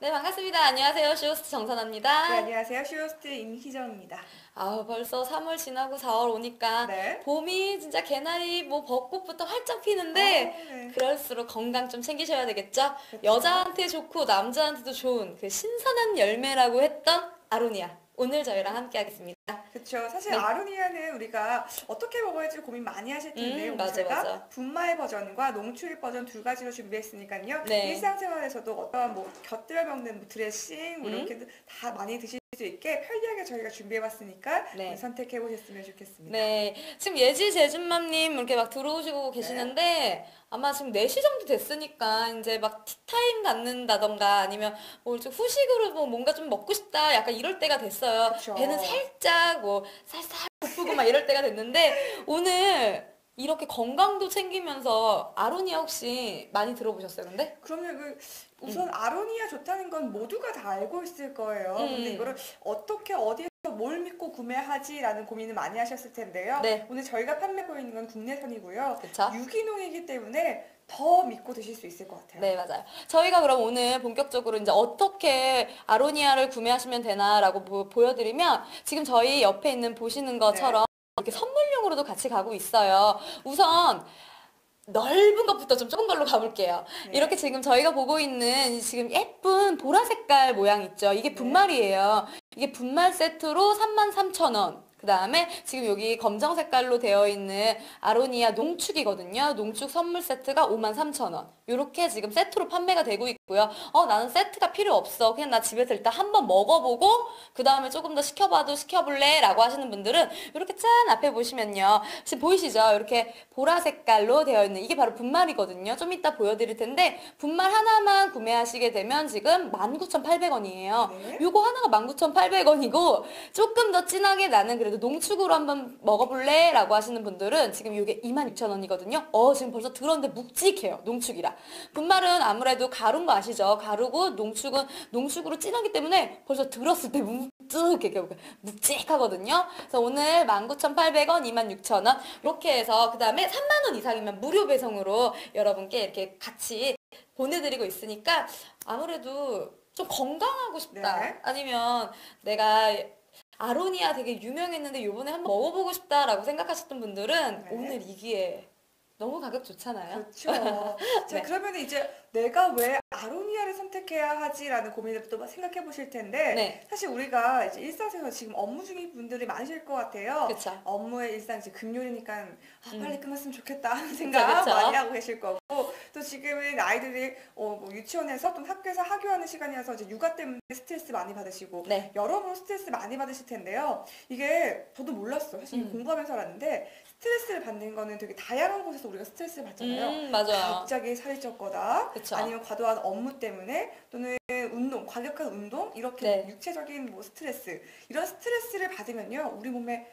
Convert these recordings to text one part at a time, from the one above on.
네, 반갑습니다. 안녕하세요. 쇼호스트 정선아입니다. 네, 안녕하세요. 쇼호스트 임희정입니다. 아우, 벌써 3월 지나고 4월 오니까 네. 봄이 진짜 개나리 뭐 벚꽃부터 활짝 피는데 어, 네. 그럴수록 건강 좀 챙기셔야 되겠죠? 그쵸. 여자한테 좋고 남자한테도 좋은 그 신선한 열매라고 했던 아로니아. 오늘 저희랑 함께 하겠습니다. 그렇죠. 사실 네. 아로니아는 우리가 어떻게 먹어야지 고민 많이 하실 텐데 음, 맞아, 제가 맞아. 분말 버전과 농축 버전 두 가지로 준비했으니까요. 네. 일상생활에서도 어떠한 뭐 곁들여 먹는 뭐 드레싱 뭐 음. 이렇게 다 많이 드실 수 있게 편리하게 저희가 준비해봤으니까 네. 선택해 보셨으면 좋겠습니다. 네. 지금 예지 제준맘님 이렇게 막 들어오시고 계시는데 아마 지금 4시 정도 됐으니까 이제 막 티타임 갖는다던가 아니면 뭐 좀 후식으로 뭐 뭔가 좀 먹고 싶다 약간 이럴 때가 됐어요. 그쵸. 배는 살짝 뭐 살살 고프고 막 이럴 때가 됐는데 오늘 이렇게 건강도 챙기면서 아로니아 혹시 많이 들어보셨어요 근데? 그러면 그 우선 아로니아 좋다는 건 모두가 다 알고 있을 거예요. 음. 근데 이거를 어떻게 어디에서 뭘 믿고 구매하지라는 고민을 많이 하셨을 텐데요. 네. 오늘 저희가 판매하고 있는 건 국내산이고요. 그쵸? 유기농이기 때문에 더 믿고 드실 수 있을 것 같아요. 네, 맞아요. 저희가 그럼 오늘 본격적으로 이제 어떻게 아로니아를 구매하시면 되나라고 보, 보여드리면 지금 저희 옆에 있는 보시는 것처럼 이렇게 선물용으로도 같이 가고 있어요. 우선 넓은 것부터 좀 좁은 걸로 가볼게요. 네. 이렇게 지금 저희가 보고 있는 이 지금 예쁜 보라 색깔 모양 있죠? 이게 네. 분말이에요. 이게 분말 세트로 33,000원. 그 다음에 지금 여기 검정 색깔로 되어 있는 아로니아 농축이거든요. 농축 선물 세트가 53,000원. 이렇게 지금 세트로 판매가 되고 있고요. 어, 나는 세트가 필요 없어. 그냥 나 집에서 일단 한번 먹어보고 그 다음에 조금 더 시켜봐도 시켜볼래? 라고 하시는 분들은 이렇게 짠 앞에 보시면요. 지금 보이시죠? 이렇게 보라 색깔로 되어 있는 이게 바로 분말이거든요. 좀 이따 보여드릴 텐데 분말 하나만 구매하시게 되면 지금 19,800원이에요. 네. 요거 하나가 19,800원이고 조금 더 진하게 나는 그 래도 농축으로 한번 먹어볼래? 라고 하시는 분들은 지금 이게 26,000원이거든요. 어, 지금 벌써 들었는데 묵직해요. 농축이라. 분말은 아무래도 가루인 거 아시죠? 가루고 농축은 농축으로 진하기 때문에 벌써 들었을 때 묵직, 이렇게 묵직하거든요. 그래서 오늘 19,800원, 26,000원 이렇게 해서 그 다음에 3만원 이상이면 무료 배송으로 여러분께 이렇게 같이 보내드리고 있으니까 아무래도 좀 건강하고 싶다. 네. 아니면 내가 아로니아 되게 유명했는데 요번에 한번 먹어보고 싶다라고 생각하셨던 분들은 네. 오늘 이 기회에 너무 가격 좋잖아요. 그렇죠. 자, 네. 그러면 이제 내가 왜 아로니아를 선택해야 하지라는 고민을 또 생각해 보실 텐데 네. 사실 우리가 이제 일상생활 지금 업무 중인 분들이 많으실 것 같아요. 그쵸. 업무의 일상 이제 금요일이니까 아, 음. 빨리 끝났으면 좋겠다 하는 생각 그쵸. 많이 하고 계실 거고 또 지금은 아이들이 어, 뭐 유치원에서 또 학교에서 하교하는 시간이어서 이제 육아 때문에 스트레스 많이 받으시고 네. 여러모로 스트레스 많이 받으실 텐데요. 이게 저도 몰랐어요. 사실 음. 공부하면서 알았는데 스트레스를 받는 거는 되게 다양한 곳에서 우리가 스트레스를 받잖아요. 음, 맞아요. 갑자기 살이 쪘 거다. 그쵸. 아니면 과도한 업무 때문에 또는 운동, 과격한 운동 이렇게 네. 뭐 육체적인 뭐 스트레스 이런 스트레스를 받으면요 우리 몸에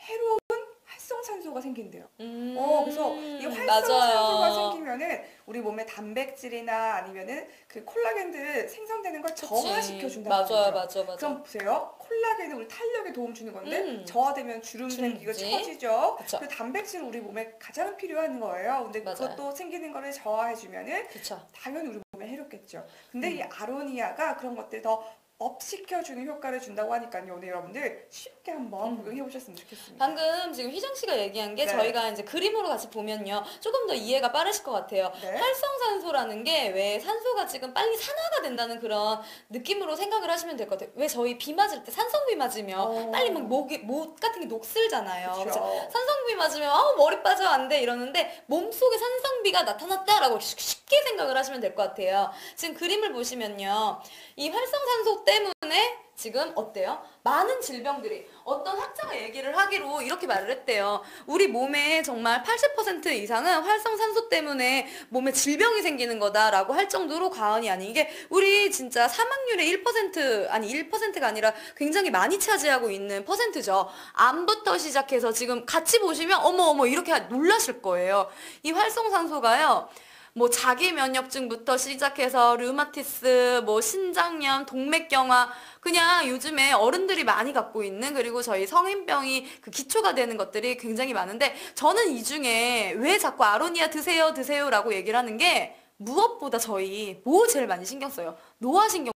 해로운 활성산소가 생긴대요. 음, 어, 그래서 이 활성산소가 맞아요. 생기면은 우리 몸에 단백질이나 아니면은 그 콜라겐들을 생성되는 걸 그치. 저하시켜 준다. 맞아요, 맞아요, 맞아요. 그럼 보세요. 콜라겐은 우리 탄력에 도움 주는 건데 음. 저하되면 주름 생기고. 처지죠. 그쵸. 그 단백질은 우리 몸에 가장 필요한 거예요. 근데 맞아요. 그것도 생기는 거를 저하해 주면은 그쵸. 당연히 우리 몸에 해롭겠죠. 근데 음. 이 아로니아가 그런 것들 더 업시켜주는 효과를 준다고 하니까요. 오늘 여러분들 쉽게 한번 음. 복용해 보셨으면 좋겠습니다. 방금 지금 희정 씨가 얘기한 게 네. 저희가 이제 그림으로 같이 보면요. 조금 더 이해가 빠르실 것 같아요. 네. 활성산소라는 게 왜 산소가 지금 빨리 산화가 된다는 그런 느낌으로 생각을 하시면 될 것 같아요. 왜 저희 비 맞을 때 산성비 맞으면 어. 빨리 막 목이 목 같은 게 녹슬잖아요. 그쵸. 그쵸? 산성비 맞으면 아우 머리 빠져 안 돼 이러는데 몸속에 산성비가 나타났다라고 쉽- 쉽게 생각을 하시면 될 것 같아요. 지금 그림을 보시면요. 이 활성산소 때문에 지금 어때요? 많은 질병들이 어떤 학자가 얘기를 하기로 이렇게 말을 했대요. 우리 몸에 정말 80% 이상은 활성산소 때문에 몸에 질병이 생기는 거다라고 할 정도로 과언이 아닌 이게 우리 진짜 사망률의 1% 아니 1%가 아니라 굉장히 많이 차지하고 있는 퍼센트죠. 암부터 시작해서 지금 같이 보시면 어머 어머 이렇게 놀라실 거예요. 이 활성산소가요. 뭐 자기 면역증부터 시작해서 류마티스, 뭐 신장염, 동맥경화 그냥 요즘에 어른들이 많이 갖고 있는 그리고 저희 성인병이 그 기초가 되는 것들이 굉장히 많은데 저는 이 중에 왜 자꾸 아로니아 드세요 드세요라고 얘기를 하는 게 무엇보다 저희 뭐 제일 많이 신경 써요? 노화신경